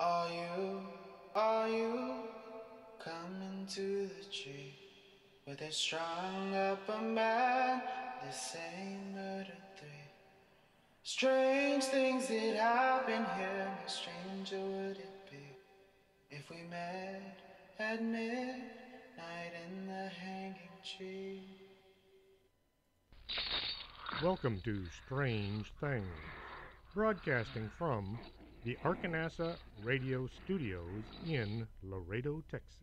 Are you, are you coming to the tree where they strung up a man? They say murder three. Strange things that happen here, no stranger would it be if we met at midnight in the hanging tree. Welcome to Strange Things, broadcasting from the Arkanasa Radio Studios in Laredo, Texas.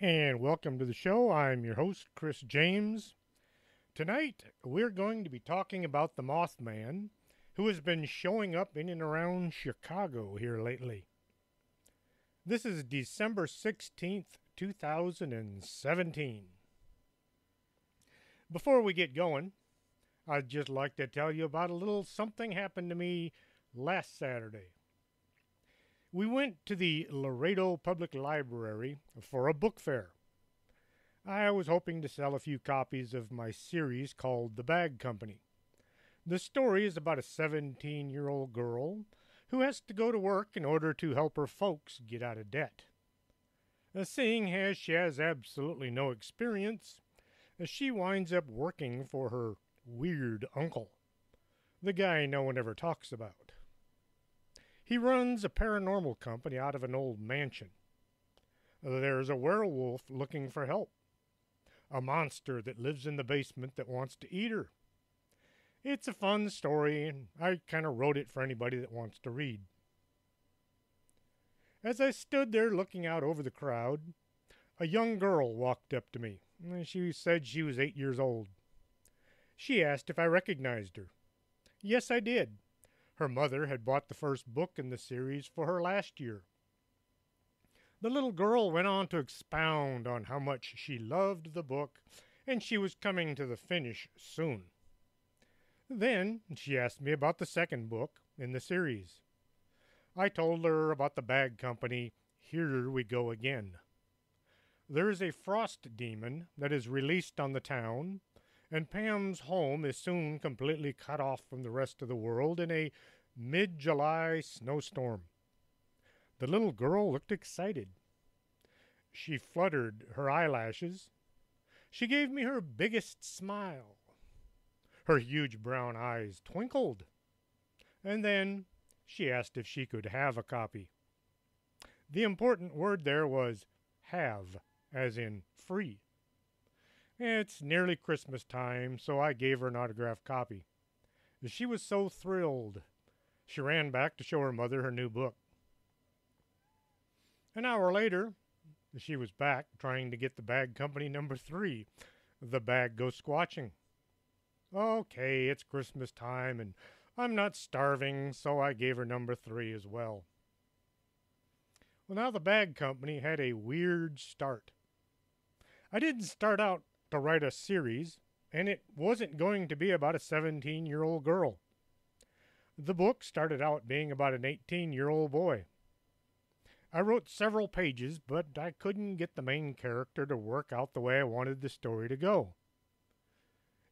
And welcome to the show. I'm your host, Chris James. Tonight, we're going to be talking about the Mothman, who has been showing up in and around Chicago here lately. This is December 16th, 2017. Before we get going, I'd just like to tell you about a little something happened to me last Saturday. We went to the Laredo Public Library for a book fair. I was hoping to sell a few copies of my series called The Bag Company. The story is about a 17 year old girl who has to go to work in order to help her folks get out of debt. Uh, seeing as she has absolutely no experience, uh, she winds up working for her weird uncle, the guy no one ever talks about. He runs a paranormal company out of an old mansion. There's a werewolf looking for help, a monster that lives in the basement that wants to eat her. It's a fun story, and I kind of wrote it for anybody that wants to read. As I stood there looking out over the crowd, a young girl walked up to me. She said she was eight years old. She asked if I recognized her. Yes, I did. Her mother had bought the first book in the series for her last year. The little girl went on to expound on how much she loved the book and she was coming to the finish soon. Then she asked me about the second book in the series. I told her about the bag company, Here We Go Again. There is a frost demon that is released on the town and Pam's home is soon completely cut off from the rest of the world in a mid July snowstorm. The little girl looked excited. She fluttered her eyelashes. She gave me her biggest smile. Her huge brown eyes twinkled. And then she asked if she could have a copy. The important word there was have, as in free. It's nearly Christmas time, so I gave her an autographed copy. She was so thrilled. She ran back to show her mother her new book. An hour later, she was back trying to get the bag company number three. The bag goes squatching. Okay, it's Christmas time, and I'm not starving, so I gave her number three as well. Well, now the bag company had a weird start. I didn't start out to write a series, and it wasn't going to be about a 17 year old girl. The book started out being about an 18 year old boy. I wrote several pages, but I couldn't get the main character to work out the way I wanted the story to go.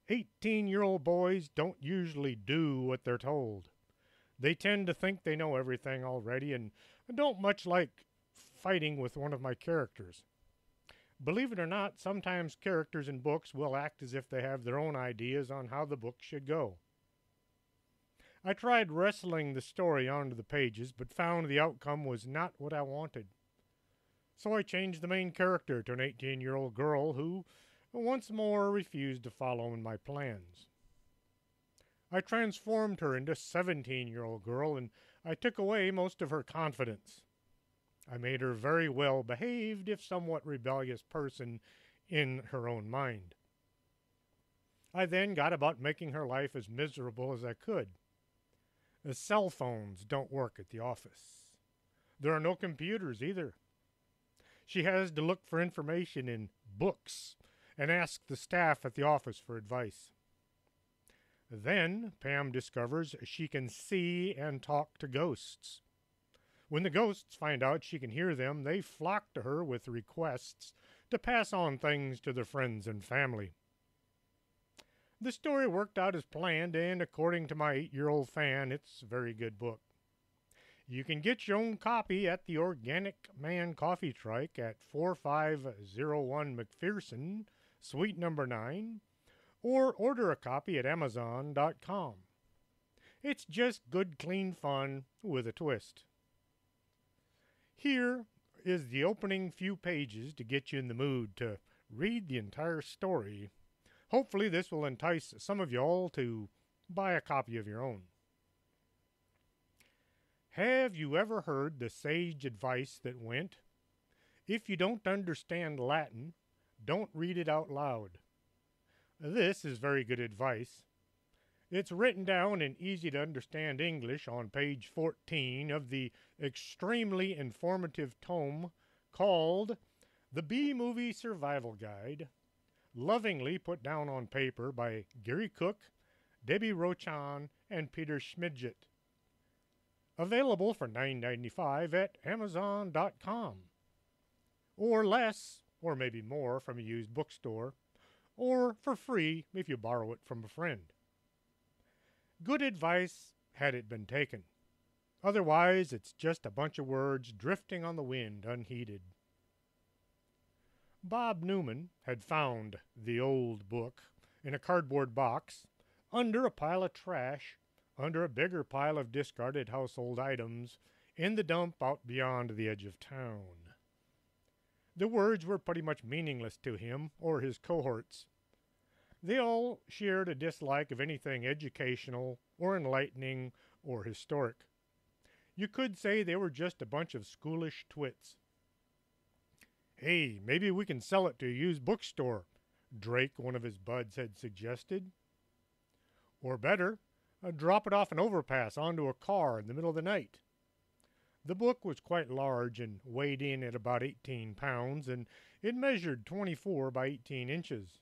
18 year old boys don't usually do what they're told. They tend to think they know everything already and don't much like fighting with one of my characters. Believe it or not, sometimes characters in books will act as if they have their own ideas on how the book should go. I tried wrestling the story onto the pages, but found the outcome was not what I wanted. So I changed the main character to an 18 year old girl who once more refused to follow in my plans. I transformed her into a 17 year old girl and I took away most of her confidence. I made her very well behaved, if somewhat rebellious person in her own mind. I then got about making her life as miserable as I could. The cell phones don't work at the office. There are no computers either. She has to look for information in books and ask the staff at the office for advice. Then Pam discovers she can see and talk to ghosts. When the ghosts find out she can hear them, they flock to her with requests to pass on things to their friends and family. The story worked out as planned, and according to my eight year old fan, it's a very good book. You can get your own copy at the Organic Man Coffee Trike at 4501 McPherson, Suite number 9, or order a copy at Amazon.com. It's just good, clean fun with a twist. Here is the opening few pages to get you in the mood to read the entire story Hopefully, this will entice some of y'all to buy a copy of your own. Have you ever heard the sage advice that went, If you don't understand Latin, don't read it out loud? This is very good advice. It's written down in easy to understand English on page 14 of the extremely informative tome called The B Movie Survival Guide lovingly put down on paper by Gary Cook, Debbie Rochon, and Peter Schmidget. Available for $9.95 at Amazon.com. Or less, or maybe more, from a used bookstore, or for free if you borrow it from a friend. Good advice had it been taken. Otherwise, it's just a bunch of words drifting on the wind unheeded. Bob Newman had found the old book in a cardboard box under a pile of trash, under a bigger pile of discarded household items in the dump out beyond the edge of town. The words were pretty much meaningless to him or his cohorts. They all shared a dislike of anything educational or enlightening or historic. You could say they were just a bunch of schoolish twits. Hey, maybe we can sell it to a used bookstore, Drake, one of his buds, had suggested. Or better, uh, drop it off an overpass onto a car in the middle of the night. The book was quite large and weighed in at about 18 pounds, and it measured 24 by 18 inches.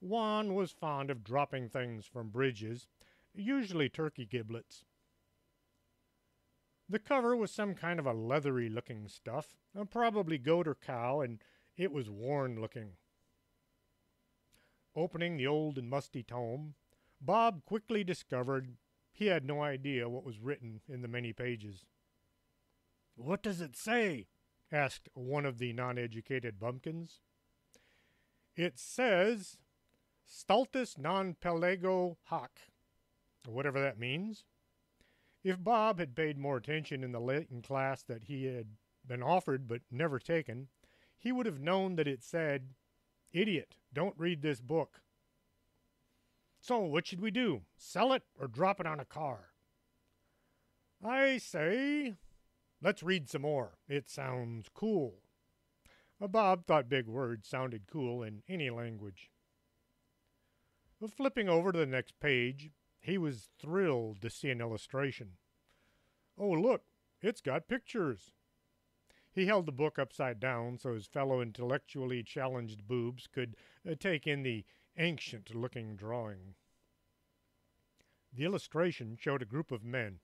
Juan was fond of dropping things from bridges, usually turkey giblets. The cover was some kind of a leathery looking stuff, probably goat or cow, and it was worn looking. Opening the old and musty tome, Bob quickly discovered he had no idea what was written in the many pages. What does it say? asked one of the non educated bumpkins. It says Stultus non pelego hoc, whatever that means. If Bob had paid more attention in the Latin class that he had been offered but never taken, he would have known that it said, Idiot, don't read this book. So, what should we do? Sell it or drop it on a car? I say, let's read some more. It sounds cool. Uh, Bob thought big words sounded cool in any language. Flipping over to the next page, he was thrilled to see an illustration. Oh, look, it's got pictures. He held the book upside down so his fellow intellectually challenged boobs could uh, take in the ancient looking drawing. The illustration showed a group of men.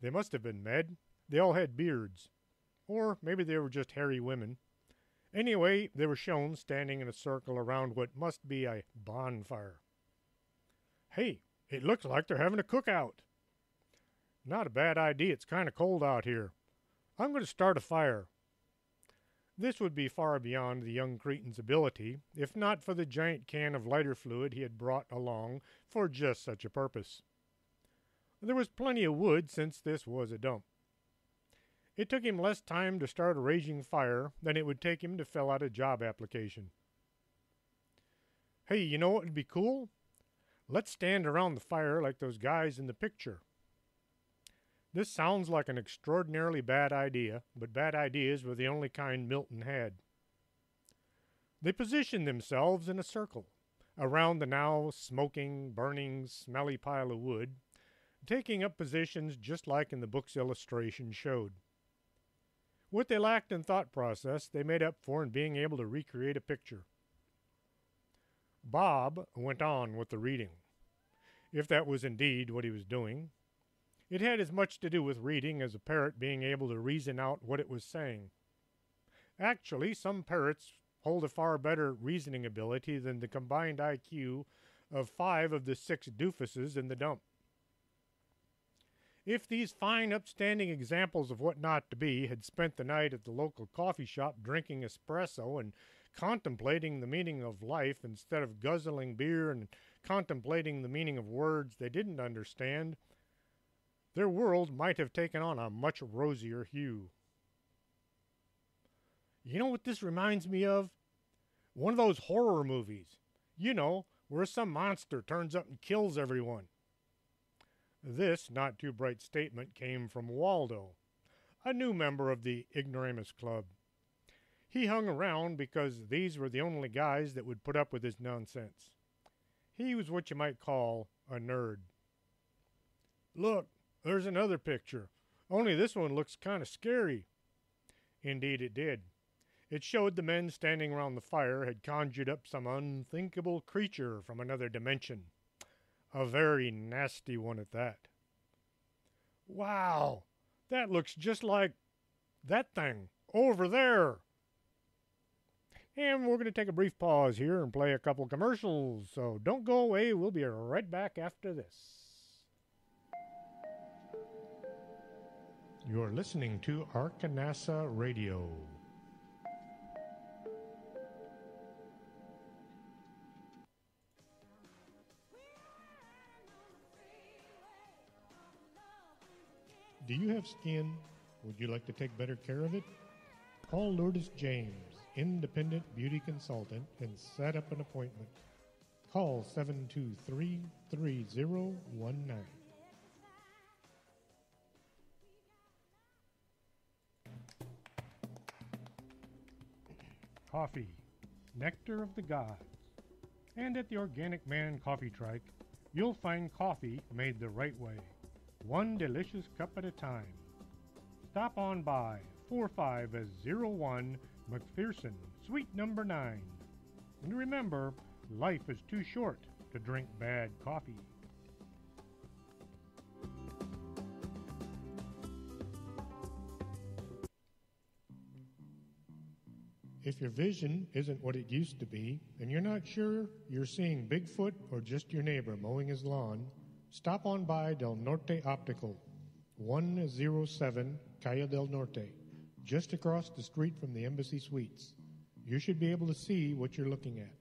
They must have been men. They all had beards. Or maybe they were just hairy women. Anyway, they were shown standing in a circle around what must be a bonfire. Hey, it looks like they're having a cookout. Not a bad idea. It's kind of cold out here. I'm going to start a fire. This would be far beyond the young Cretan's ability, if not for the giant can of lighter fluid he had brought along for just such a purpose. There was plenty of wood since this was a dump. It took him less time to start a raging fire than it would take him to fill out a job application. Hey, you know what would be cool? Let's stand around the fire like those guys in the picture. This sounds like an extraordinarily bad idea, but bad ideas were the only kind Milton had. They positioned themselves in a circle around the now smoking, burning, smelly pile of wood, taking up positions just like in the book's illustration showed. What they lacked in thought process, they made up for in being able to recreate a picture. Bob went on with the reading if that was indeed what he was doing. It had as much to do with reading as a parrot being able to reason out what it was saying. Actually, some parrots hold a far better reasoning ability than the combined IQ of five of the six doofuses in the dump. If these fine, upstanding examples of what not to be had spent the night at the local coffee shop drinking espresso and contemplating the meaning of life instead of guzzling beer and contemplating the meaning of words they didn't understand, their world might have taken on a much rosier hue. You know what this reminds me of? One of those horror movies. You know, where some monster turns up and kills everyone. This not too bright statement came from Waldo, a new member of the Ignoramus Club. He hung around because these were the only guys that would put up with his nonsense. He was what you might call a nerd. Look, there's another picture, only this one looks kind of scary. Indeed, it did. It showed the men standing around the fire had conjured up some unthinkable creature from another dimension. A very nasty one at that. Wow, that looks just like that thing over there. And we're going to take a brief pause here and play a couple commercials, so don't go away. We'll be right back after this. You're listening to Arkanasa Radio. Do you have skin? Would you like to take better care of it? Call Lourdes James, independent beauty consultant, and set up an appointment. Call 723 3019. Coffee, nectar of the gods. And at the Organic Man Coffee Trike, you'll find coffee made the right way one delicious cup at a time. Stop on by 4501 McPherson, Suite number 9. And remember, life is too short to drink bad coffee. If your vision isn't what it used to be, and you're not sure you're seeing Bigfoot or just your neighbor mowing his lawn, Stop on by Del Norte Optical, 107 Calle del Norte, just across the street from the Embassy Suites. You should be able to see what you're looking at.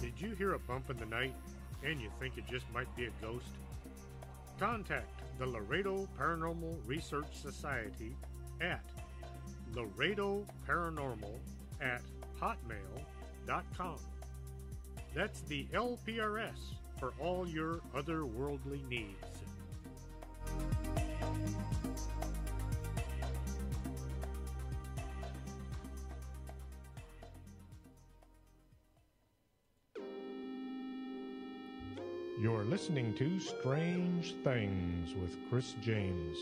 Did you hear a bump in the night and you think it just might be a ghost? Contact the Laredo Paranormal Research Society at Laredo Paranormal at hotmail.com. That's the LPRS for all your otherworldly needs. You're listening to Strange Things with Chris James.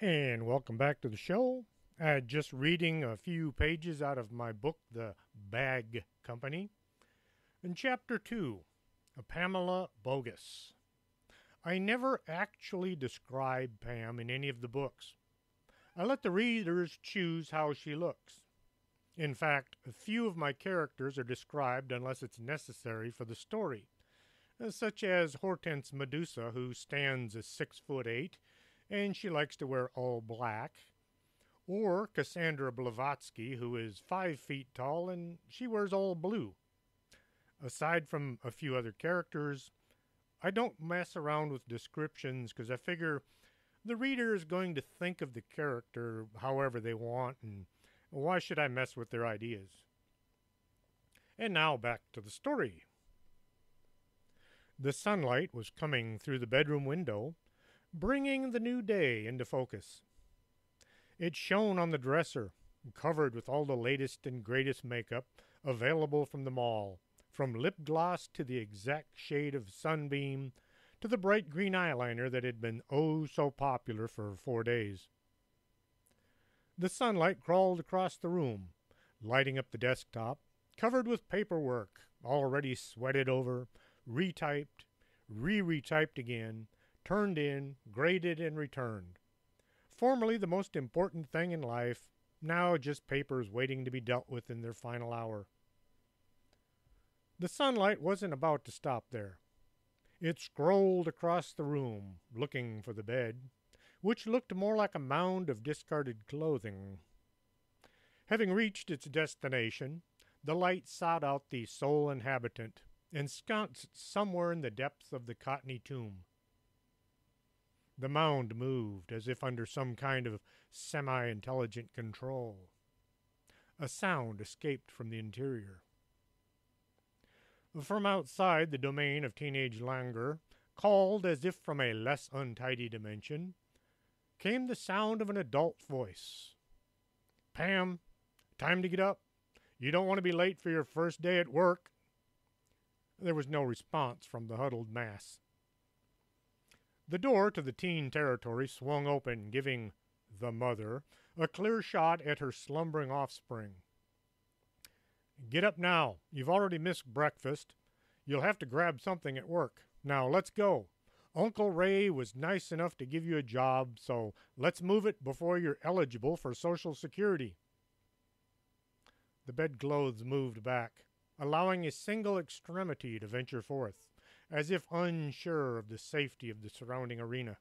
And welcome back to the show. Uh, just reading a few pages out of my book, The Bag Company. In Chapter 2, Pamela Bogus. I never actually describe Pam in any of the books. I let the readers choose how she looks. In fact, a few of my characters are described unless it's necessary for the story, uh, such as Hortense Medusa, who stands six foot eight and she likes to wear all black. Or Cassandra Blavatsky, who is five feet tall and she wears all blue. Aside from a few other characters, I don't mess around with descriptions because I figure the reader is going to think of the character however they want, and why should I mess with their ideas? And now back to the story. The sunlight was coming through the bedroom window, bringing the new day into focus. It shone on the dresser, covered with all the latest and greatest makeup available from the mall, from lip gloss to the exact shade of sunbeam to the bright green eyeliner that had been oh so popular for four days. The sunlight crawled across the room, lighting up the desktop, covered with paperwork already sweated over, retyped, re retyped again, turned in, graded, and returned. Formerly the most important thing in life, now just papers waiting to be dealt with in their final hour. The sunlight wasn't about to stop there. It scrolled across the room, looking for the bed, which looked more like a mound of discarded clothing. Having reached its destination, the light sought out the sole inhabitant, ensconced somewhere in the depths of the cottony tomb. The mound moved as if under some kind of semi intelligent control. A sound escaped from the interior. From outside the domain of teenage languor, called as if from a less untidy dimension, came the sound of an adult voice. Pam, time to get up. You don't want to be late for your first day at work. There was no response from the huddled mass. The door to the teen territory swung open, giving the mother a clear shot at her slumbering offspring. Get up now. You've already missed breakfast. You'll have to grab something at work. Now let's go. Uncle Ray was nice enough to give you a job, so let's move it before you're eligible for Social Security. The bedclothes moved back, allowing a single extremity to venture forth, as if unsure of the safety of the surrounding arena.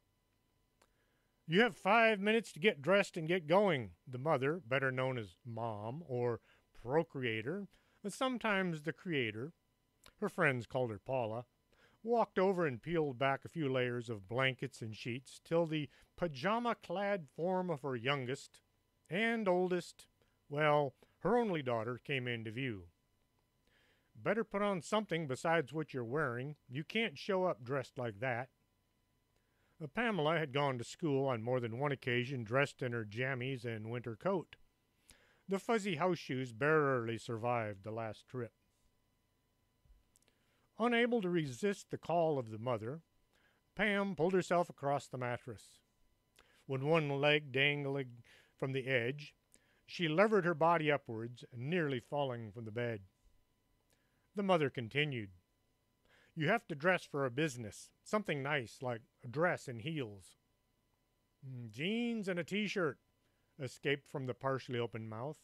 You have five minutes to get dressed and get going, the mother, better known as Mom or procreator, and sometimes the creator, her friends called her Paula, walked over and peeled back a few layers of blankets and sheets till the pajama clad form of her youngest and oldest, well, her only daughter, came into view. Better put on something besides what you're wearing. You can't show up dressed like that. Uh, Pamela had gone to school on more than one occasion dressed in her jammies and winter coat. The fuzzy house shoes barely survived the last trip. Unable to resist the call of the mother, Pam pulled herself across the mattress. With one leg dangling from the edge, she levered her body upwards, nearly falling from the bed. The mother continued, You have to dress for a business, something nice like a dress and heels. Mm, jeans and a t shirt, escaped from the partially open mouth.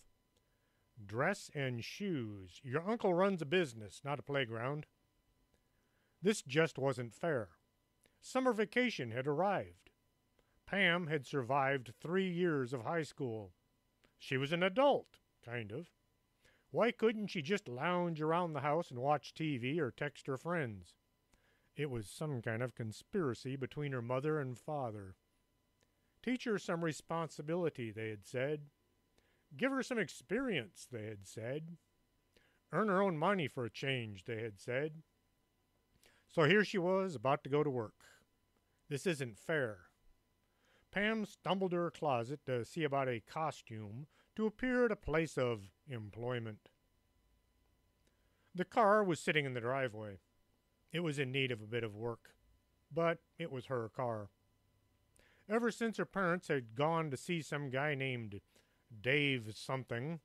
Dress and shoes. Your uncle runs a business, not a playground. This just wasn't fair. Summer vacation had arrived. Pam had survived three years of high school. She was an adult, kind of. Why couldn't she just lounge around the house and watch TV or text her friends? It was some kind of conspiracy between her mother and father. Teach her some responsibility, they had said. Give her some experience, they had said. Earn her own money for a change, they had said. So here she was, about to go to work. This isn't fair. Pam stumbled to her closet to see about a costume to appear at a place of employment. The car was sitting in the driveway. It was in need of a bit of work, but it was her car. Ever since her parents had gone to see some guy named Dave something,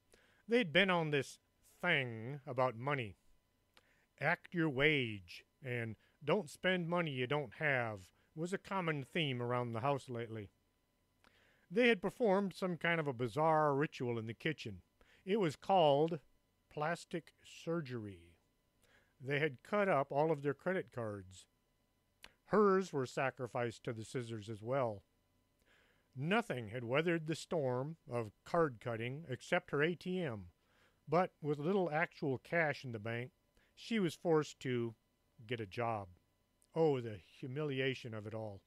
they'd been on this thing about money. Act your wage and don't spend money you don't have was a common theme around the house lately. They had performed some kind of a bizarre ritual in the kitchen. It was called plastic surgery. They had cut up all of their credit cards. Hers were sacrificed to the scissors as well. Nothing had weathered the storm of card cutting except her ATM, but with little actual cash in the bank, she was forced to get a job. Oh, the humiliation of it all.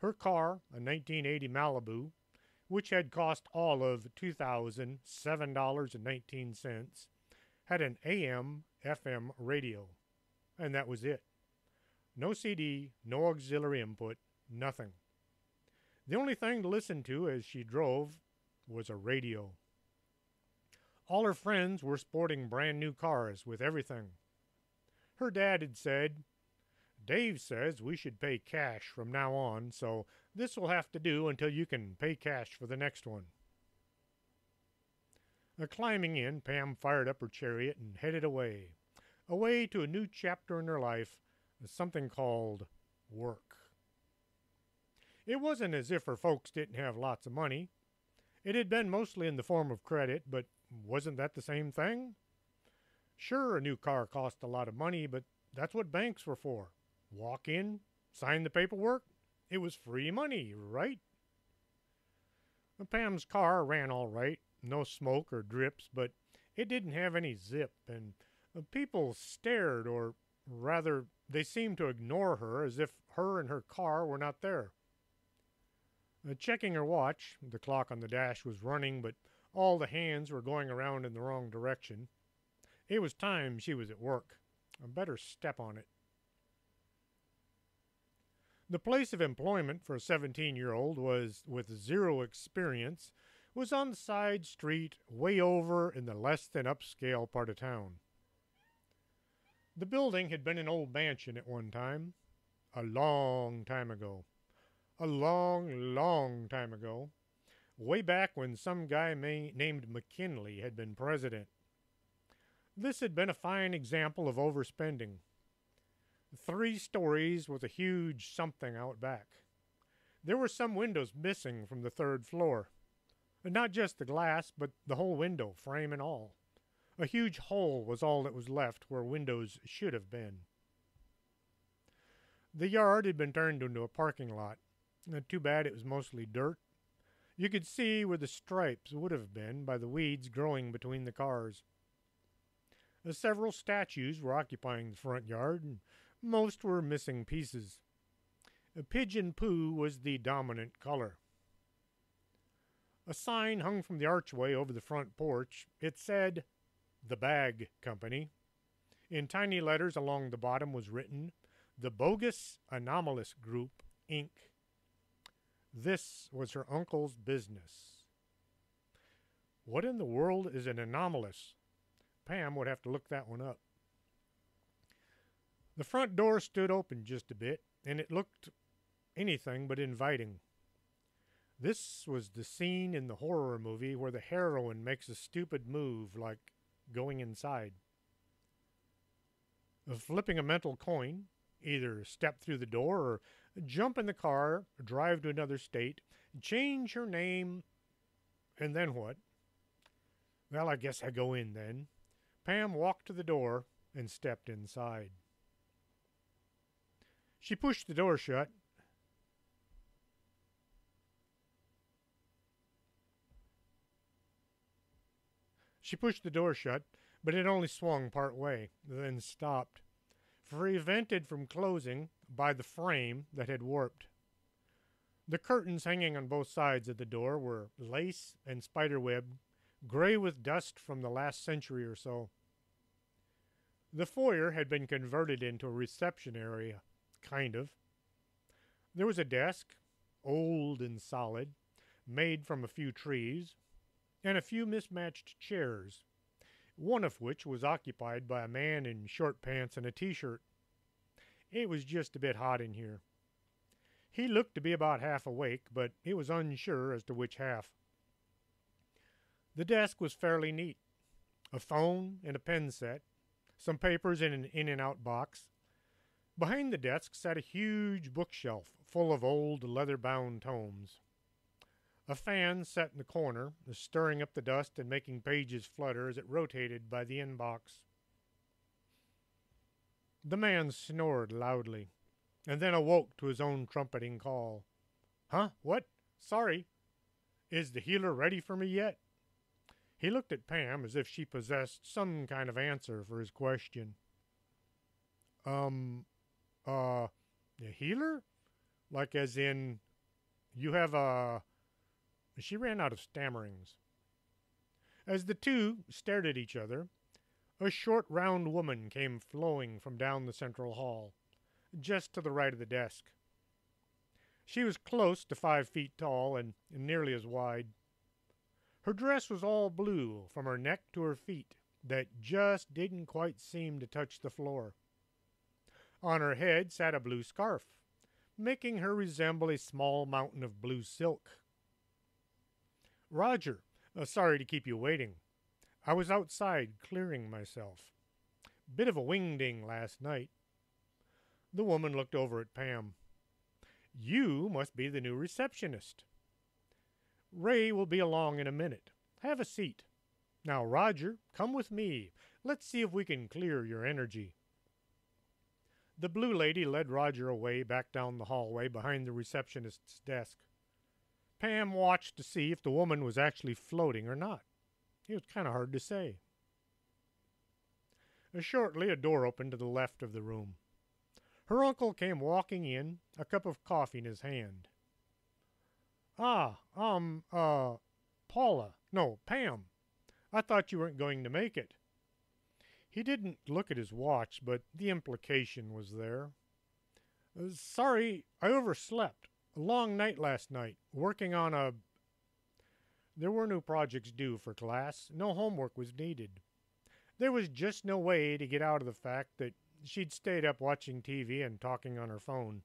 Her car, a 1980 Malibu, which had cost all of $2,007.19, had an AM FM radio, and that was it. No CD, no auxiliary input, nothing. The only thing to listen to as she drove was a radio. All her friends were sporting brand new cars with everything. Her dad had said, Dave says we should pay cash from now on, so this will have to do until you can pay cash for the next one. Climbing in, Pam fired up her chariot and headed away. Away to a new chapter in her life, something called work. It wasn't as if her folks didn't have lots of money. It had been mostly in the form of credit, but wasn't that the same thing? Sure, a new car cost a lot of money, but that's what banks were for. Walk in, sign the paperwork, it was free money, right? Pam's car ran all right, no smoke or drips, but it didn't have any zip, and people stared, or rather, they seemed to ignore her as if her and her car were not there. Uh, checking her watch, the clock on the dash was running, but all the hands were going around in the wrong direction. It was time she was at work. A better step on it. The place of employment for a 17 year old was with zero experience was on the side street way over in the less than upscale part of town. The building had been an old mansion at one time, a long time ago. A long, long time ago. Way back when some guy may, named McKinley had been president. This had been a fine example of overspending. Three stories with a huge something out back. There were some windows missing from the third floor. Not just the glass, but the whole window, frame and all. A huge hole was all that was left where windows should have been. The yard had been turned into a parking lot. Too bad it was mostly dirt. You could see where the stripes would have been by the weeds growing between the cars. Uh, several statues were occupying the front yard, and most were missing pieces. A pigeon poo was the dominant color. A sign hung from the archway over the front porch. It said, The Bag Company. In tiny letters along the bottom was written, The Bogus Anomalous Group, Inc. This was her uncle's business. What in the world is an anomalous? Pam would have to look that one up. The front door stood open just a bit, and it looked anything but inviting. This was the scene in the horror movie where the heroine makes a stupid move like going inside. Flipping a mental coin, either step through the door or jump in the car, drive to another state, change her name, and then what? Well, I guess I go in then. Pam walked to the door and stepped inside. She pushed the door shut She pushed the door shut, but it only swung part way, then stopped, prevented from closing by the frame that had warped. The curtains hanging on both sides of the door were lace and spiderweb, gray with dust from the last century or so. The foyer had been converted into a reception area, kind of. There was a desk, old and solid, made from a few trees, and a few mismatched chairs, one of which was occupied by a man in short pants and a t shirt. It was just a bit hot in here. He looked to be about half awake, but he was unsure as to which half. The desk was fairly neat a phone and a pen set, some papers in an in and out box. Behind the desk sat a huge bookshelf full of old leather bound tomes. A fan set in the corner, stirring up the dust and making pages flutter as it rotated by the inbox. The man snored loudly, and then awoke to his own trumpeting call. Huh? What? Sorry. Is the healer ready for me yet? He looked at Pam as if she possessed some kind of answer for his question. Um, uh, a healer? Like as in, you have a she ran out of stammerings. As the two stared at each other, a short, round woman came flowing from down the central hall, just to the right of the desk. She was close to five feet tall and nearly as wide. Her dress was all blue from her neck to her feet, that just didn't quite seem to touch the floor. On her head sat a blue scarf, making her resemble a small mountain of blue silk. Roger, uh, sorry to keep you waiting. I was outside clearing myself. Bit of a wingding last night. The woman looked over at Pam. You must be the new receptionist. Ray will be along in a minute. Have a seat. Now, Roger, come with me. Let's see if we can clear your energy. The blue lady led Roger away back down the hallway behind the receptionist's desk. Pam watched to see if the woman was actually floating or not. It was kind of hard to say. Shortly, a door opened to the left of the room. Her uncle came walking in, a cup of coffee in his hand. Ah, um, uh, Paula. No, Pam. I thought you weren't going to make it. He didn't look at his watch, but the implication was there. Uh, sorry, I overslept. A long night last night, working on a. There were no projects due for class, no homework was needed. There was just no way to get out of the fact that she'd stayed up watching TV and talking on her phone.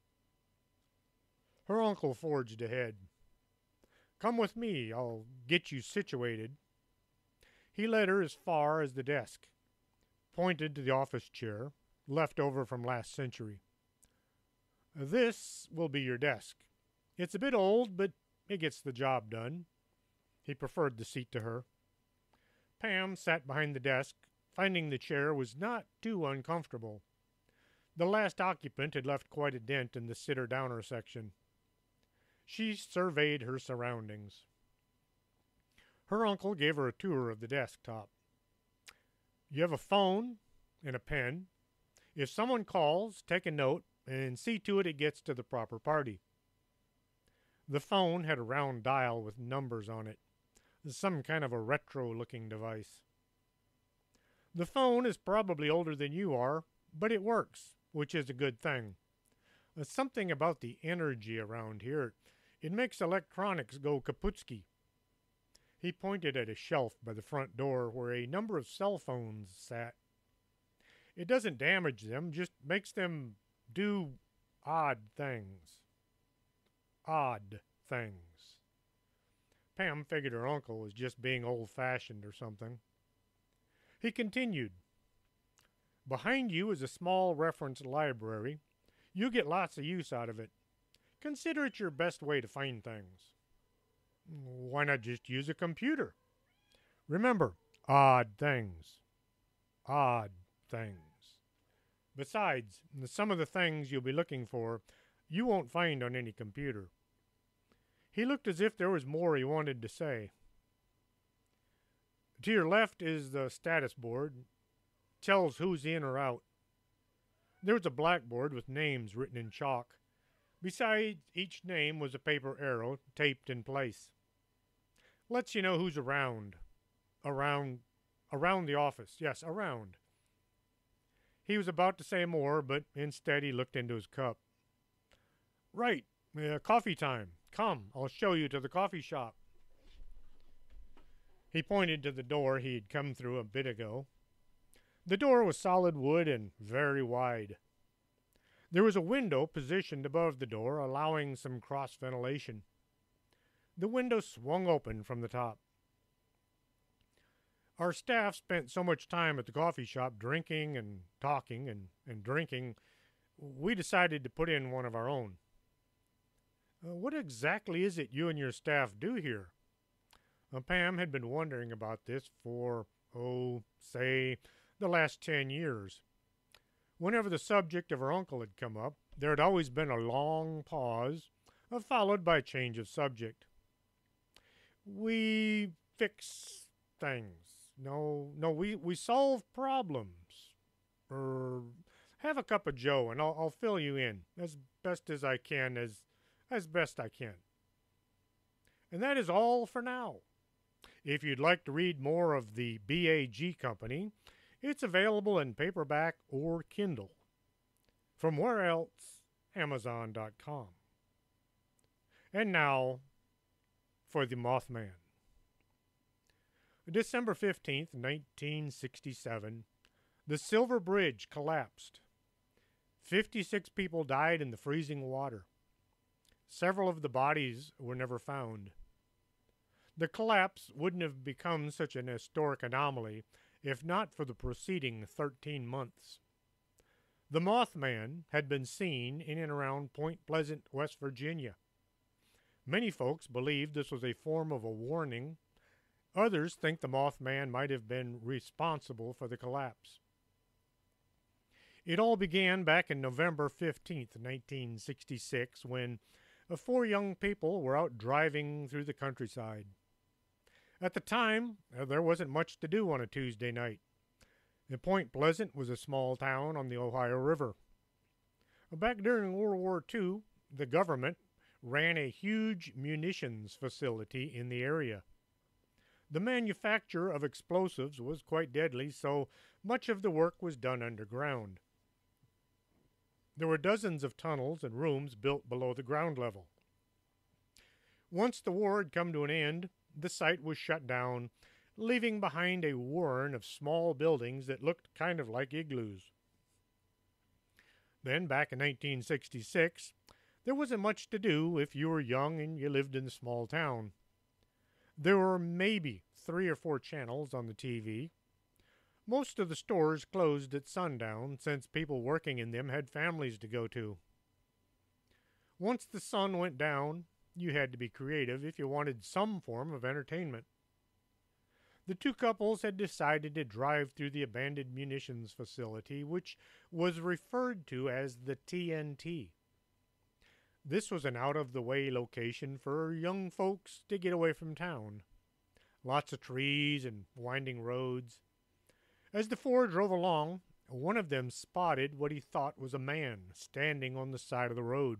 Her uncle forged ahead. Come with me, I'll get you situated. He led her as far as the desk, pointed to the office chair, left over from last century. This will be your desk. It's a bit old, but it gets the job done. He preferred the seat to her. Pam sat behind the desk, finding the chair was not too uncomfortable. The last occupant had left quite a dent in the sitter downer section. She surveyed her surroundings. Her uncle gave her a tour of the desktop. You have a phone and a pen. If someone calls, take a note and see to it it gets to the proper party. The phone had a round dial with numbers on it, some kind of a retro looking device. The phone is probably older than you are, but it works, which is a good thing. Uh, something about the energy around here. It makes electronics go kaputsky. He pointed at a shelf by the front door where a number of cell phones sat. It doesn't damage them, just makes them do odd things odd things. Pam figured her uncle was just being old fashioned or something. He continued Behind you is a small reference library. You get lots of use out of it. Consider it your best way to find things. Why not just use a computer? Remember, odd things. Odd things. Besides, some of the things you'll be looking for you won't find on any computer. He looked as if there was more he wanted to say. To your left is the status board. Tells who's in or out. There's a blackboard with names written in chalk. Beside each name was a paper arrow taped in place. Lets you know who's around. Around around the office. Yes, around. He was about to say more, but instead he looked into his cup. Right, uh, coffee time. Come, I'll show you to the coffee shop. He pointed to the door he had come through a bit ago. The door was solid wood and very wide. There was a window positioned above the door, allowing some cross ventilation. The window swung open from the top. Our staff spent so much time at the coffee shop drinking and talking and, and drinking, we decided to put in one of our own. Uh, what exactly is it you and your staff do here? Uh, Pam had been wondering about this for, oh, say, the last ten years. Whenever the subject of her uncle had come up, there had always been a long pause, uh, followed by a change of subject. We fix things. No, no, we, we solve problems. Er, have a cup of joe and I'll, I'll fill you in as best as I can as as best I can. And that is all for now. If you'd like to read more of the BAG Company, it's available in paperback or Kindle. From where else? Amazon.com. And now for The Mothman. December 15th, 1967, the Silver Bridge collapsed. 56 people died in the freezing water. Several of the bodies were never found. The collapse wouldn't have become such an historic anomaly if not for the preceding 13 months. The Mothman had been seen in and around Point Pleasant, West Virginia. Many folks believe this was a form of a warning. Others think the Mothman might have been responsible for the collapse. It all began back in November 15th, 1966, when four young people were out driving through the countryside. At the time, uh, there wasn't much to do on a Tuesday night. Point Pleasant was a small town on the Ohio River. Back during World War II, the government ran a huge munitions facility in the area. The manufacture of explosives was quite deadly, so much of the work was done underground. There were dozens of tunnels and rooms built below the ground level. Once the war had come to an end, the site was shut down, leaving behind a warren of small buildings that looked kind of like igloos. Then, back in 1966, there wasn't much to do if you were young and you lived in a small town. There were maybe three or four channels on the TV, most of the stores closed at sundown since people working in them had families to go to. Once the sun went down, you had to be creative if you wanted some form of entertainment. The two couples had decided to drive through the abandoned munitions facility, which was referred to as the TNT. This was an out of the way location for young folks to get away from town. Lots of trees and winding roads. As the four drove along, one of them spotted what he thought was a man standing on the side of the road.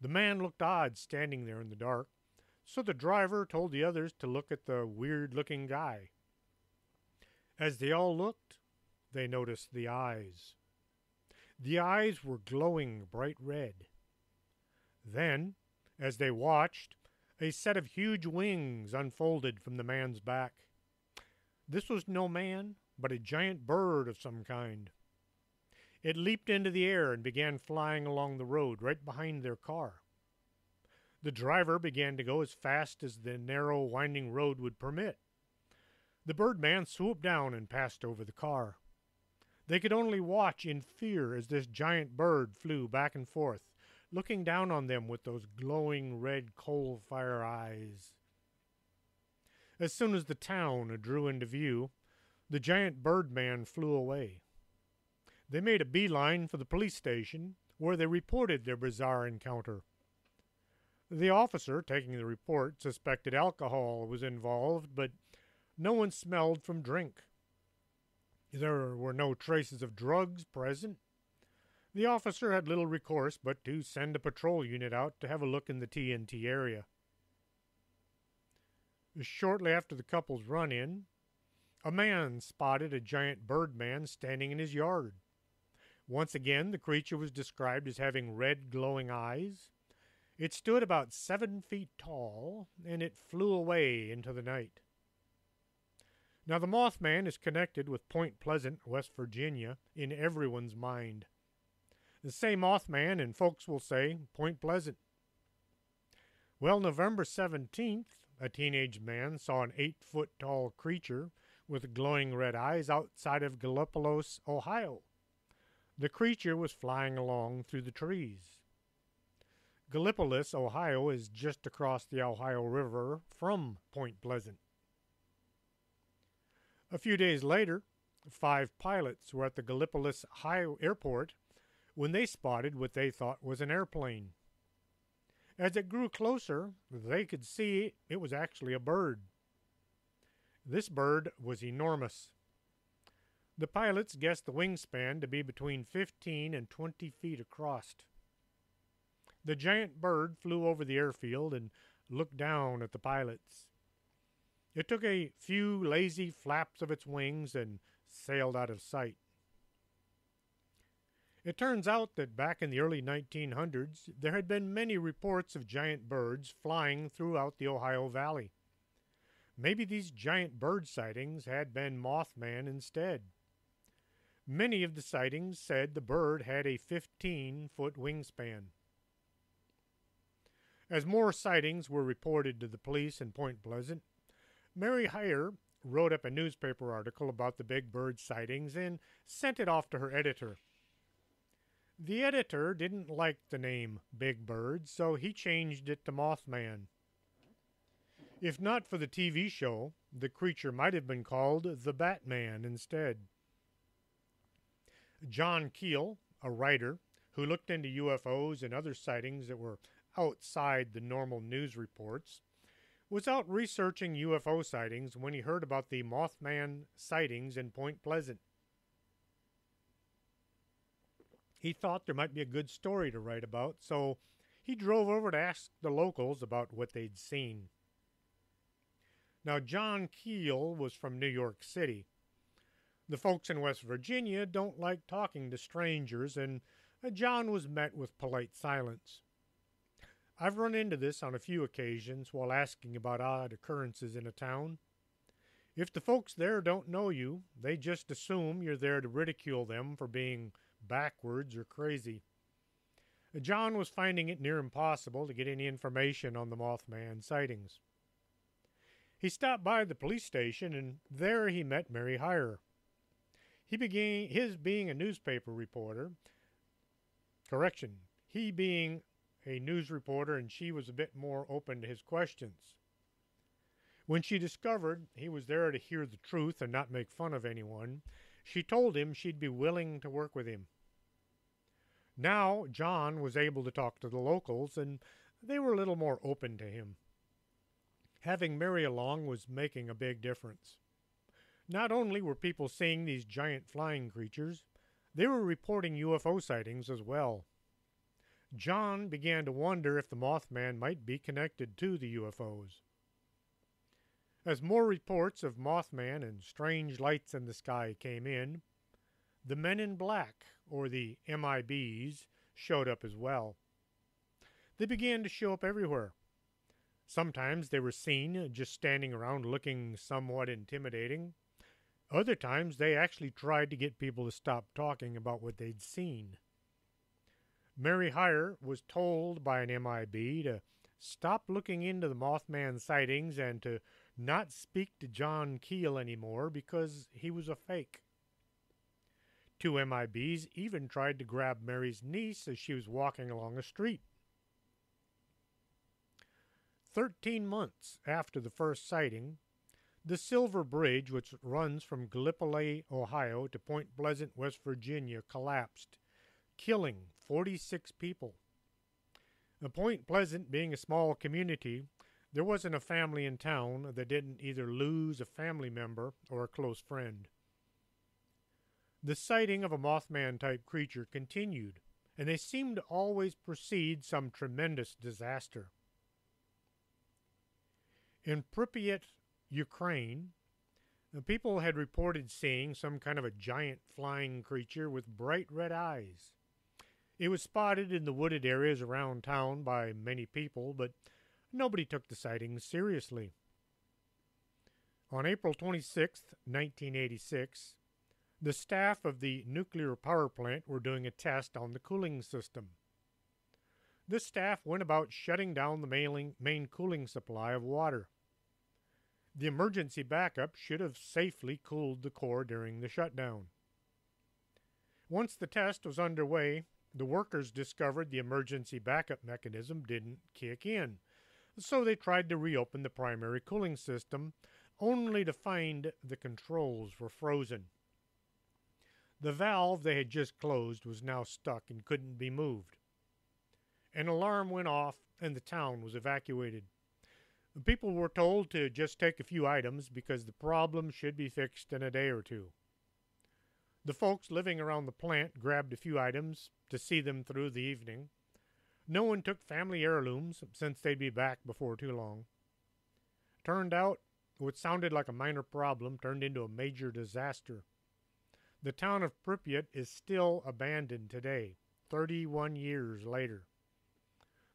The man looked odd standing there in the dark, so the driver told the others to look at the weird looking guy. As they all looked, they noticed the eyes. The eyes were glowing bright red. Then, as they watched, a set of huge wings unfolded from the man's back. This was no man, but a giant bird of some kind. It leaped into the air and began flying along the road right behind their car. The driver began to go as fast as the narrow, winding road would permit. The birdman swooped down and passed over the car. They could only watch in fear as this giant bird flew back and forth, looking down on them with those glowing red coal fire eyes. As soon as the town drew into view, the giant birdman flew away. They made a beeline for the police station, where they reported their bizarre encounter. The officer taking the report suspected alcohol was involved, but no one smelled from drink. There were no traces of drugs present. The officer had little recourse but to send a patrol unit out to have a look in the TNT area. Shortly after the couple's run in, a man spotted a giant birdman standing in his yard. Once again, the creature was described as having red glowing eyes. It stood about seven feet tall, and it flew away into the night. Now, the Mothman is connected with Point Pleasant, West Virginia, in everyone's mind. The same Mothman, and folks will say Point Pleasant. Well, November 17th, a teenage man saw an eight foot tall creature with glowing red eyes outside of Gallipolis, Ohio. The creature was flying along through the trees. Gallipolis, Ohio is just across the Ohio River from Point Pleasant. A few days later, five pilots were at the Gallipolis Ohio Airport when they spotted what they thought was an airplane. As it grew closer, they could see it was actually a bird. This bird was enormous. The pilots guessed the wingspan to be between 15 and 20 feet across. The giant bird flew over the airfield and looked down at the pilots. It took a few lazy flaps of its wings and sailed out of sight. It turns out that back in the early 1900s, there had been many reports of giant birds flying throughout the Ohio Valley. Maybe these giant bird sightings had been Mothman instead. Many of the sightings said the bird had a 15 foot wingspan. As more sightings were reported to the police in Point Pleasant, Mary Hyre wrote up a newspaper article about the big bird sightings and sent it off to her editor. The editor didn't like the name Big Bird, so he changed it to Mothman. If not for the TV show, the creature might have been called the Batman instead. John Keel, a writer who looked into UFOs and other sightings that were outside the normal news reports, was out researching UFO sightings when he heard about the Mothman sightings in Point Pleasant. He thought there might be a good story to write about, so he drove over to ask the locals about what they'd seen. Now, John Keel was from New York City. The folks in West Virginia don't like talking to strangers, and uh, John was met with polite silence. I've run into this on a few occasions while asking about odd occurrences in a town. If the folks there don't know you, they just assume you're there to ridicule them for being backwards or crazy. Uh, John was finding it near impossible to get any information on the Mothman sightings. He stopped by the police station and there he met Mary Hyre. He began his being a newspaper reporter. Correction, he being a news reporter, and she was a bit more open to his questions. When she discovered he was there to hear the truth and not make fun of anyone, she told him she'd be willing to work with him. Now John was able to talk to the locals, and they were a little more open to him. Having Mary along was making a big difference. Not only were people seeing these giant flying creatures, they were reporting UFO sightings as well. John began to wonder if the Mothman might be connected to the UFOs. As more reports of Mothman and strange lights in the sky came in, the Men in Black, or the MIBs, showed up as well. They began to show up everywhere. Sometimes they were seen just standing around looking somewhat intimidating. Other times they actually tried to get people to stop talking about what they'd seen. Mary Hyre was told by an MIB to stop looking into the Mothman sightings and to not speak to John Keel anymore because he was a fake. Two MIBs even tried to grab Mary's niece as she was walking along a street. Thirteen months after the first sighting, the Silver Bridge, which runs from Gallipoli, Ohio to Point Pleasant, West Virginia, collapsed, killing 46 people. Point Pleasant being a small community, there wasn't a family in town that didn't either lose a family member or a close friend. The sighting of a Mothman type creature continued, and they seemed to always precede some tremendous disaster. In Pripyat, Ukraine, the people had reported seeing some kind of a giant flying creature with bright red eyes. It was spotted in the wooded areas around town by many people, but nobody took the sightings seriously. On April 26, 1986, the staff of the nuclear power plant were doing a test on the cooling system. This staff went about shutting down the main, main cooling supply of water. The emergency backup should have safely cooled the core during the shutdown. Once the test was underway, the workers discovered the emergency backup mechanism didn't kick in, so they tried to reopen the primary cooling system, only to find the controls were frozen. The valve they had just closed was now stuck and couldn't be moved. An alarm went off and the town was evacuated. People were told to just take a few items because the problem should be fixed in a day or two. The folks living around the plant grabbed a few items to see them through the evening. No one took family heirlooms since they'd be back before too long. Turned out, what sounded like a minor problem turned into a major disaster. The town of Pripyat is still abandoned today, 31 years later.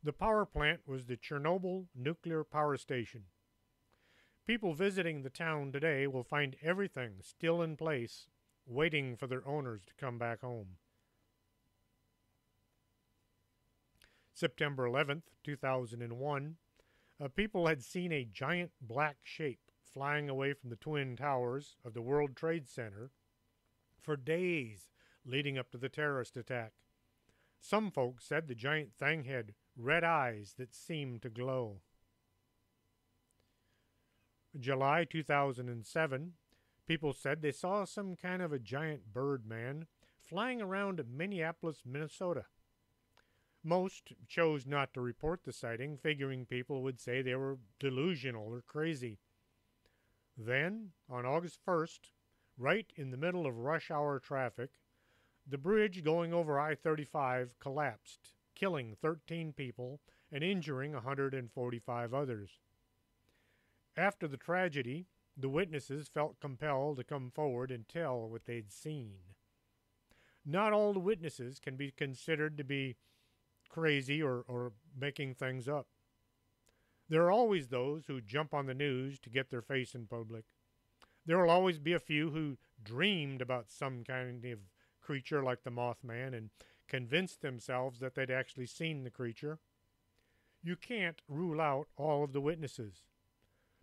The power plant was the Chernobyl nuclear power station. People visiting the town today will find everything still in place waiting for their owners to come back home. September 11th, 2001, uh, people had seen a giant black shape flying away from the twin towers of the World Trade Center for days leading up to the terrorist attack. Some folks said the giant thing had red eyes that seemed to glow. July 2007, people said they saw some kind of a giant bird man flying around Minneapolis, Minnesota. Most chose not to report the sighting, figuring people would say they were delusional or crazy. Then, on August 1st, right in the middle of rush hour traffic, the bridge going over I 35 collapsed, killing 13 people and injuring 145 others. After the tragedy, the witnesses felt compelled to come forward and tell what they'd seen. Not all the witnesses can be considered to be crazy or, or making things up. There are always those who jump on the news to get their face in public. There will always be a few who dreamed about some kind of creature like the Mothman and convinced themselves that they'd actually seen the creature. You can't rule out all of the witnesses.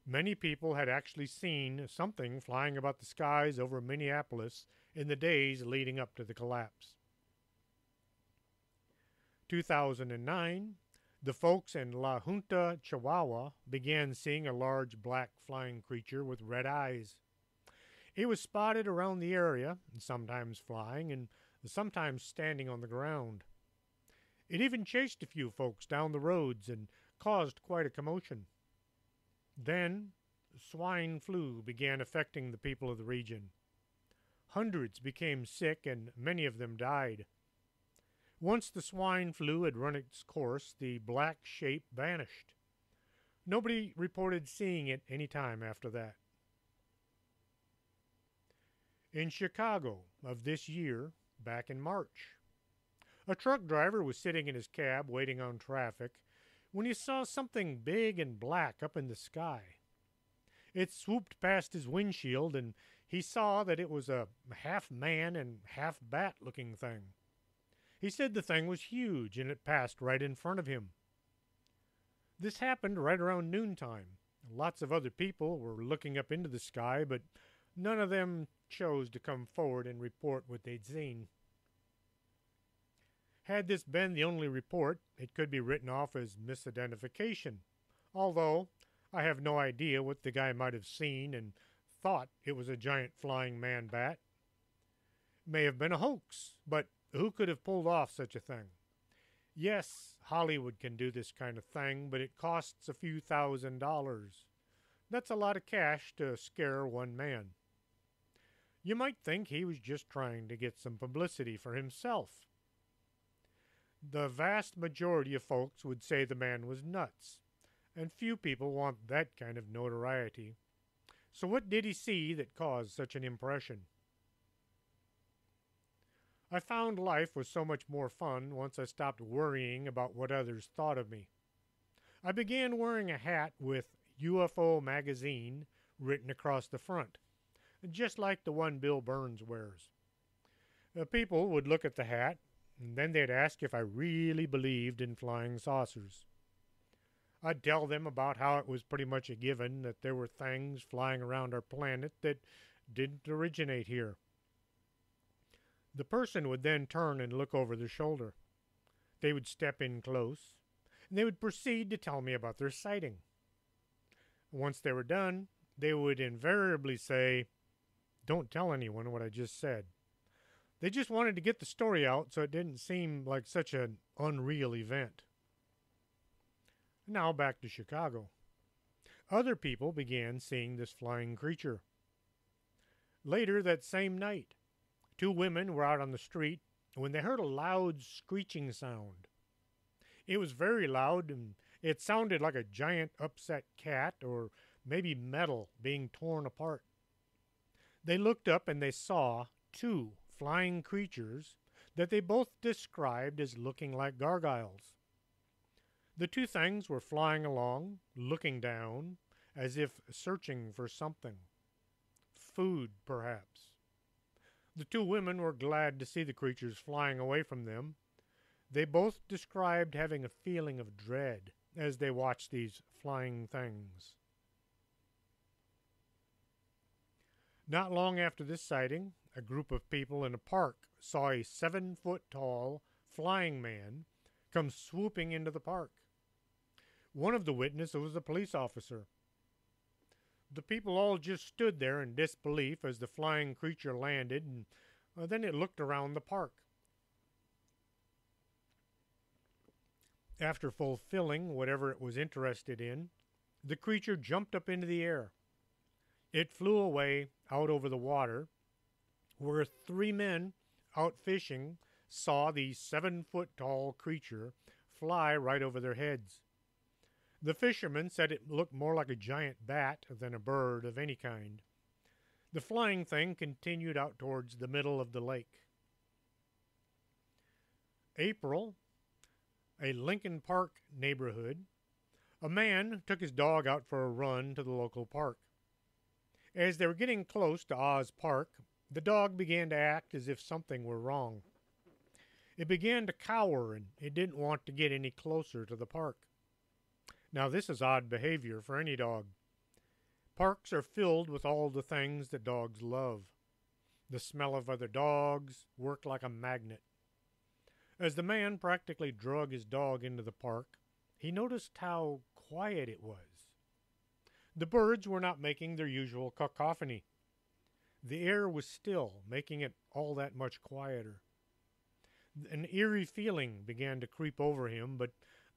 Many people had actually seen something flying about the skies over Minneapolis in the days leading up to the collapse. 2009, the folks in La Junta, Chihuahua began seeing a large black flying creature with red eyes. It was spotted around the area, sometimes flying and sometimes standing on the ground. It even chased a few folks down the roads and caused quite a commotion. Then swine flu began affecting the people of the region. Hundreds became sick and many of them died. Once the swine flu had run its course, the black shape vanished. Nobody reported seeing it any time after that. In Chicago of this year, back in March, a truck driver was sitting in his cab waiting on traffic when he saw something big and black up in the sky. It swooped past his windshield, and he saw that it was a half man and half bat looking thing. He said the thing was huge, and it passed right in front of him. This happened right around noontime. Lots of other people were looking up into the sky, but none of them chose to come forward and report what they'd seen. Had this been the only report, it could be written off as misidentification, although I have no idea what the guy might have seen and thought it was a giant flying man bat. May have been a hoax, but who could have pulled off such a thing? Yes, Hollywood can do this kind of thing, but it costs a few thousand dollars. That's a lot of cash to scare one man. You might think he was just trying to get some publicity for himself. The vast majority of folks would say the man was nuts, and few people want that kind of notoriety. So, what did he see that caused such an impression? I found life was so much more fun once I stopped worrying about what others thought of me. I began wearing a hat with UFO Magazine written across the front, just like the one Bill Birnes wears. The people would look at the hat and then they'd ask if I really believed in flying saucers. I'd tell them about how it was pretty much a given that there were things flying around our planet that didn't originate here. The person would then turn and look over their shoulder. They would step in close, and they would proceed to tell me about their sighting. Once they were done, they would invariably say, Don't tell anyone what I just said. They just wanted to get the story out so it didn't seem like such an unreal event. Now back to Chicago. Other people began seeing this flying creature. Later that same night, two women were out on the street when they heard a loud screeching sound. It was very loud and it sounded like a giant upset cat or maybe metal being torn apart. They looked up and they saw two flying creatures that they both described as looking like gargoyles. The two things were flying along, looking down, as if searching for something. Food, perhaps. The two women were glad to see the creatures flying away from them. They both described having a feeling of dread as they watched these flying things. Not long after this sighting, a group of people in a park saw a seven foot tall flying man come swooping into the park. One of the witnesses was a police officer. The people all just stood there in disbelief as the flying creature landed, and uh, then it looked around the park. After fulfilling whatever it was interested in, the creature jumped up into the air. It flew away out over the water, where three men out fishing saw the seven foot tall creature fly right over their heads. The fishermen said it looked more like a giant bat than a bird of any kind. The flying thing continued out towards the middle of the lake. April, a Lincoln Park neighborhood, a man took his dog out for a run to the local park. As they were getting close to Oz Park, the dog began to act as if something were wrong. It began to cower and it didn't want to get any closer to the park. Now, this is odd behavior for any dog. Parks are filled with all the things that dogs love. The smell of other dogs work like a magnet. As the man practically drug his dog into the park, he noticed how quiet it was. The birds were not making their usual cacophony. The air was still, making it all that much quieter. An eerie feeling began to creep over him, but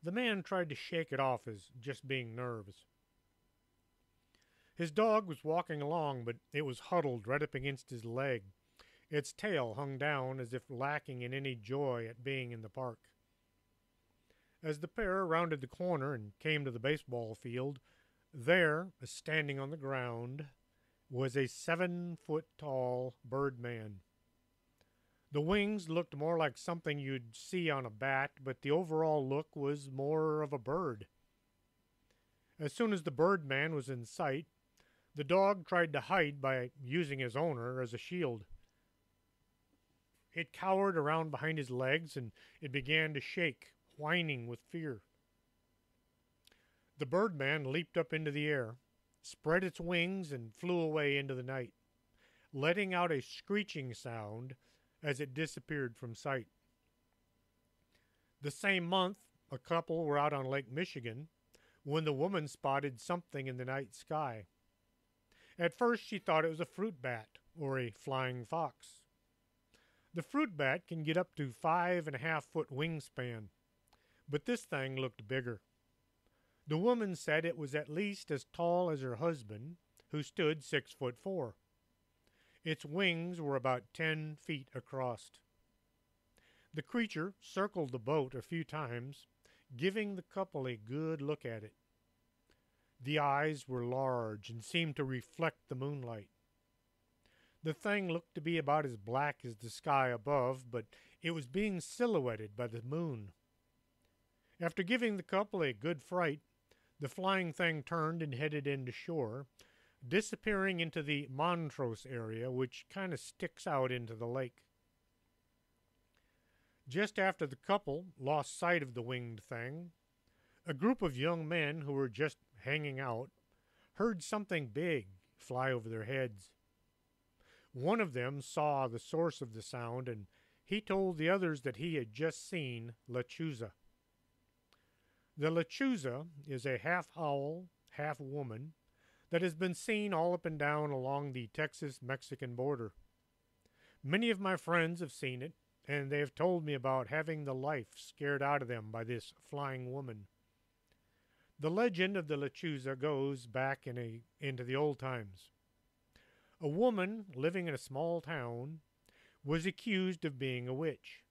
the man tried to shake it off as just being nerves. His dog was walking along, but it was huddled right up against his leg. Its tail hung down as if lacking in any joy at being in the park. As the pair rounded the corner and came to the baseball field, there, standing on the ground, was a seven foot tall birdman. The wings looked more like something you'd see on a bat, but the overall look was more of a bird. As soon as the birdman was in sight, the dog tried to hide by using his owner as a shield. It cowered around behind his legs and it began to shake, whining with fear. The birdman leaped up into the air, spread its wings, and flew away into the night, letting out a screeching sound as it disappeared from sight. The same month, a couple were out on Lake Michigan when the woman spotted something in the night sky. At first, she thought it was a fruit bat or a flying fox. The fruit bat can get up to five and a half foot wingspan, but this thing looked bigger. The woman said it was at least as tall as her husband, who stood six foot four. Its wings were about ten feet across. The creature circled the boat a few times, giving the couple a good look at it. The eyes were large and seemed to reflect the moonlight. The thing looked to be about as black as the sky above, but it was being silhouetted by the moon. After giving the couple a good fright, the flying thing turned and headed into shore, disappearing into the Montrose area, which kind of sticks out into the lake. Just after the couple lost sight of the winged thing, a group of young men who were just hanging out heard something big fly over their heads. One of them saw the source of the sound, and he told the others that he had just seen Lechuza. The Lechuza is a half owl, half woman that has been seen all up and down along the Texas Mexican border. Many of my friends have seen it, and they have told me about having the life scared out of them by this flying woman. The legend of the Lechuza goes back in a, into the old times. A woman living in a small town was accused of being a witch.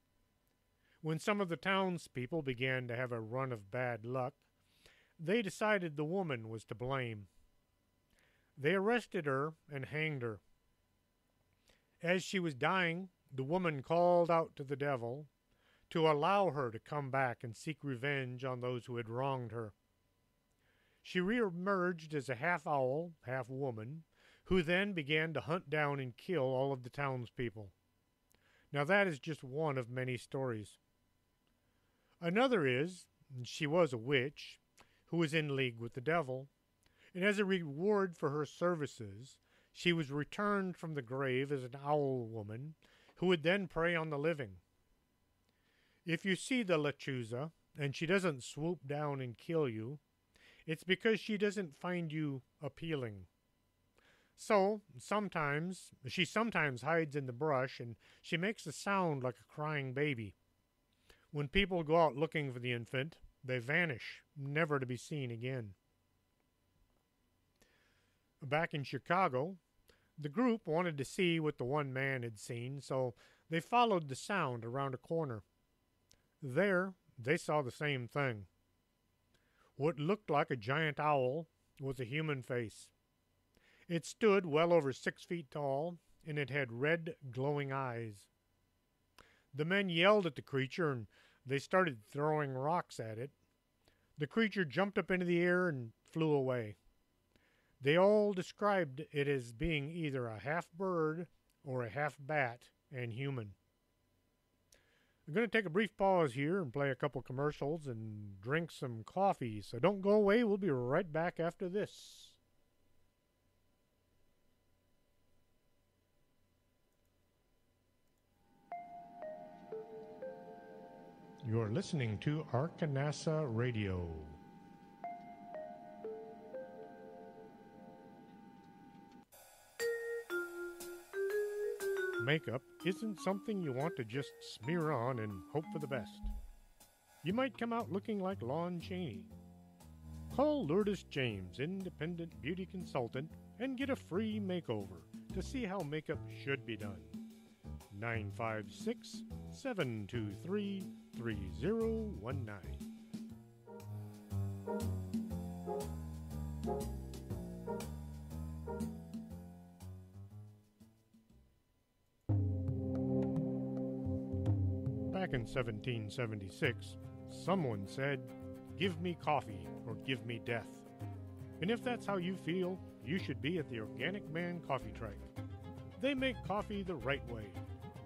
When some of the townspeople began to have a run of bad luck, they decided the woman was to blame. They arrested her and hanged her. As she was dying, the woman called out to the devil to allow her to come back and seek revenge on those who had wronged her. She reemerged as a half owl, half woman, who then began to hunt down and kill all of the townspeople. Now, that is just one of many stories. Another is, she was a witch who was in league with the devil, and as a reward for her services, she was returned from the grave as an owl woman who would then prey on the living. If you see the lechuza and she doesn't swoop down and kill you, it's because she doesn't find you appealing. So, sometimes, she sometimes hides in the brush and she makes a sound like a crying baby. When people go out looking for the infant, they vanish, never to be seen again. Back in Chicago, the group wanted to see what the one man had seen, so they followed the sound around a corner. There, they saw the same thing. What looked like a giant owl was a human face. It stood well over six feet tall, and it had red, glowing eyes. The men yelled at the creature, and they started throwing rocks at it. The creature jumped up into the air and flew away. They all described it as being either a half bird or a half bat and human. I'm going to take a brief pause here and play a couple commercials and drink some coffee, so don't go away. We'll be right back after this. You're listening to Arkanasa Radio. Makeup isn't something you want to just smear on and hope for the best. You might come out looking like Lon Chaney. Call Lourdes James, independent beauty consultant, and get a free makeover to see how makeup should be done. 956 723 3019. Back in 1776, someone said, Give me coffee or give me death. And if that's how you feel, you should be at the Organic Man Coffee Trike. They make coffee the right way,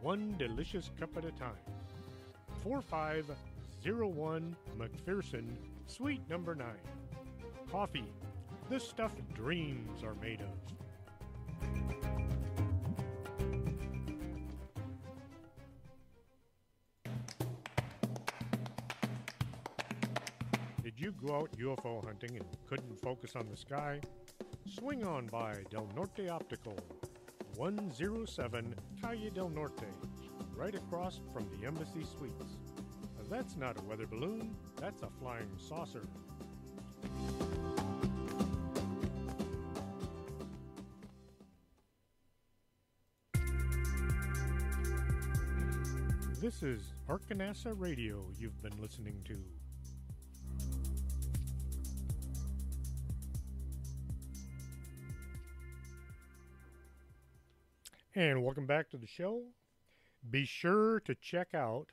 one delicious cup at a time. 4501 McPherson, Suite Number 9. Coffee, the stuff dreams are made of. Did you go out UFO hunting and couldn't focus on the sky? Swing on by Del Norte Optical, 107 Calle del Norte, right across from the Embassy Suites. That's not a weather balloon, that's a flying saucer. This is Arkanasa Radio you've been listening to. And welcome back to the show. Be sure to check out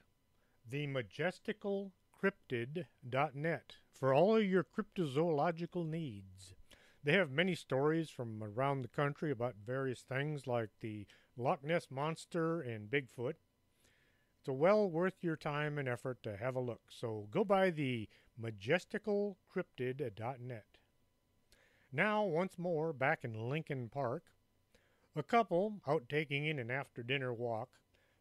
the majesticalcryptid.net for all your cryptozoological needs. They have many stories from around the country about various things like the Loch Ness Monster and Bigfoot. It's well worth your time and effort to have a look, so go by the majesticalcryptid.net. Now, once more, back in Lincoln Park, a couple, out taking in an after dinner walk,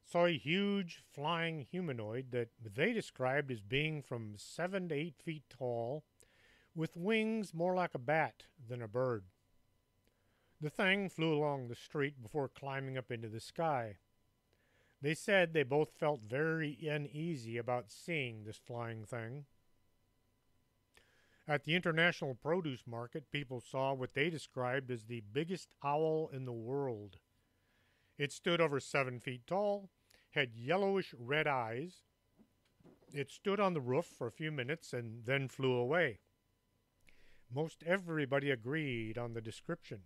saw a huge flying humanoid that they described as being from seven to eight feet tall, with wings more like a bat than a bird. The thing flew along the street before climbing up into the sky. They said they both felt very uneasy about seeing this flying thing. At the international produce market, people saw what they described as the biggest owl in the world. It stood over seven feet tall, had yellowish red eyes. It stood on the roof for a few minutes and then flew away. Most everybody agreed on the description.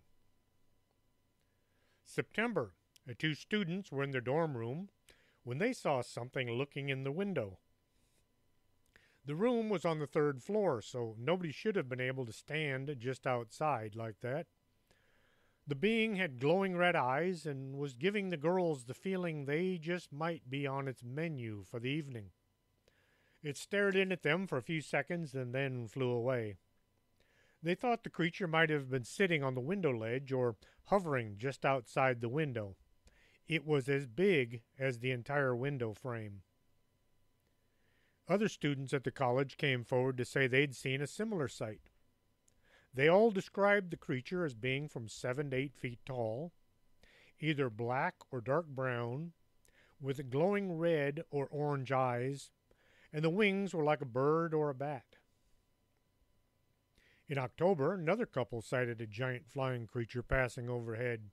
September, two students were in their dorm room when they saw something looking in the window. The room was on the third floor, so nobody should have been able to stand just outside like that. The being had glowing red eyes and was giving the girls the feeling they just might be on its menu for the evening. It stared in at them for a few seconds and then flew away. They thought the creature might have been sitting on the window ledge or hovering just outside the window. It was as big as the entire window frame. Other students at the college came forward to say they'd seen a similar sight. They all described the creature as being from seven to eight feet tall, either black or dark brown, with glowing red or orange eyes, and the wings were like a bird or a bat. In October, another couple sighted a giant flying creature passing overhead.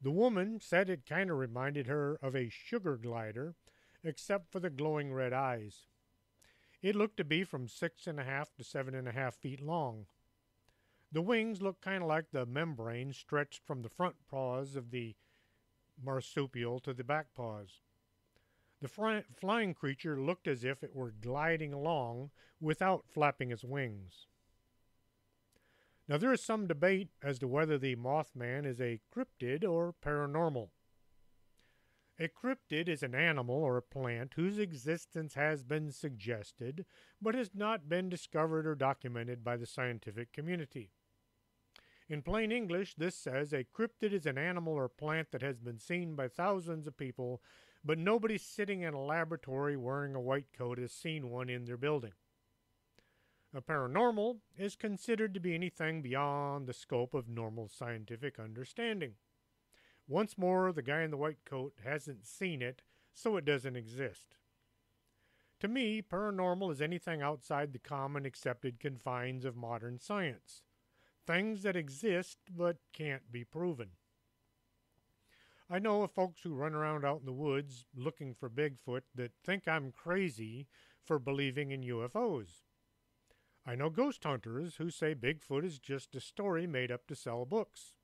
The woman said it kind of reminded her of a sugar glider, except for the glowing red eyes. It looked to be from six and a half to seven and a half feet long. The wings looked kind of like the membrane stretched from the front paws of the marsupial to the back paws. The fly flying creature looked as if it were gliding along without flapping its wings. Now, there is some debate as to whether the Mothman is a cryptid or paranormal. A cryptid is an animal or a plant whose existence has been suggested but has not been discovered or documented by the scientific community. In plain English, this says a cryptid is an animal or plant that has been seen by thousands of people, but nobody sitting in a laboratory wearing a white coat has seen one in their building. A paranormal is considered to be anything beyond the scope of normal scientific understanding. Once more, the guy in the white coat hasn't seen it, so it doesn't exist. To me, paranormal is anything outside the common accepted confines of modern science. Things that exist but can't be proven. I know of folks who run around out in the woods looking for Bigfoot that think I'm crazy for believing in UFOs. I know ghost hunters who say Bigfoot is just a story made up to sell books.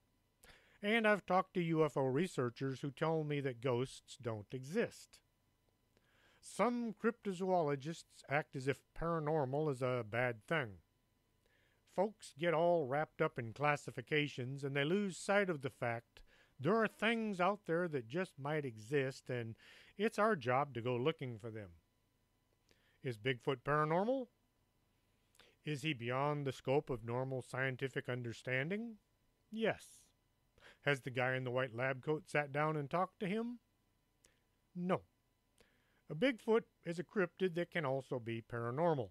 And I've talked to UFO researchers who tell me that ghosts don't exist. Some cryptozoologists act as if paranormal is a bad thing. Folks get all wrapped up in classifications and they lose sight of the fact there are things out there that just might exist and it's our job to go looking for them. Is Bigfoot paranormal? Is he beyond the scope of normal scientific understanding? Yes. Has the guy in the white lab coat sat down and talked to him? No. A Bigfoot is a cryptid that can also be paranormal.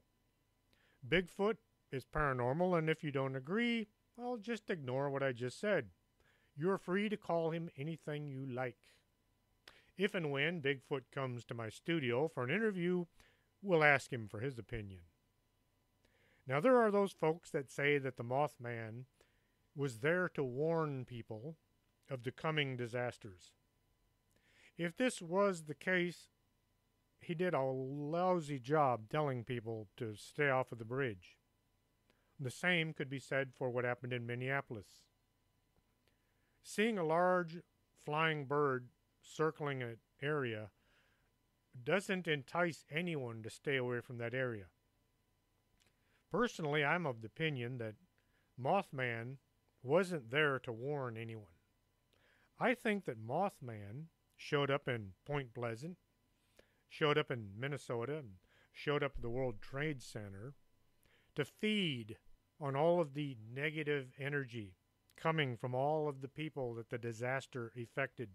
Bigfoot is paranormal, and if you don't agree, I'll just ignore what I just said. You're free to call him anything you like. If and when Bigfoot comes to my studio for an interview, we'll ask him for his opinion. Now, there are those folks that say that the Mothman was there to warn people of the coming disasters. If this was the case, he did a lousy job telling people to stay off of the bridge. The same could be said for what happened in Minneapolis. Seeing a large flying bird circling an area doesn't entice anyone to stay away from that area. Personally, I'm of the opinion that Mothman wasn't there to warn anyone. I think that Mothman showed up in Point Pleasant, showed up in Minnesota, and showed up at the World Trade Center to feed on all of the negative energy coming from all of the people that the disaster affected.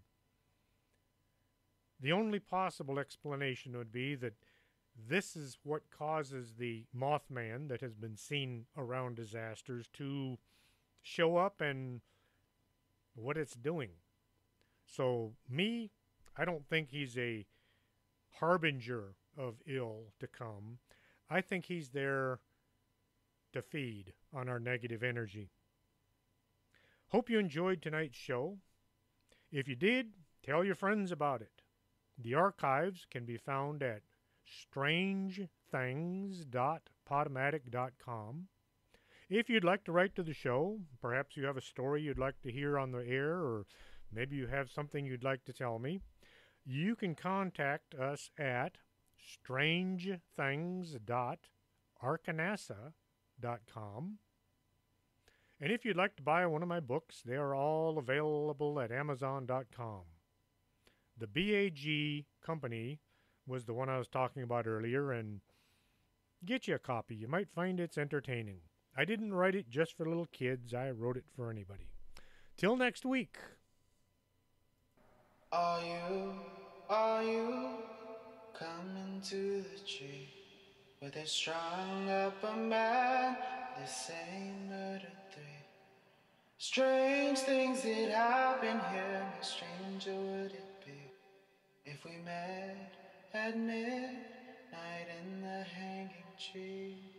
The only possible explanation would be that this is what causes the Mothman that has been seen around disasters to show up and what it's doing. So, me, I don't think he's a harbinger of ill to come. I think he's there to feed on our negative energy. Hope you enjoyed tonight's show. If you did, tell your friends about it. The archives can be found at strangethings.podomatic.com. If you'd like to write to the show, perhaps you have a story you'd like to hear on the air, or maybe you have something you'd like to tell me, you can contact us at strangethings.arkanasa.com. And if you'd like to buy one of my books, they are all available at amazon.com. The BAG company was the one I was talking about earlier, and get you a copy. You might find it's entertaining. I didn't write it just for little kids, I wrote it for anybody. Till next week. Are you, are you coming to the tree? Where they strung up a man, they say murdered three. Strange things that happen here, no stranger would it be if we met at midnight in the hanging tree.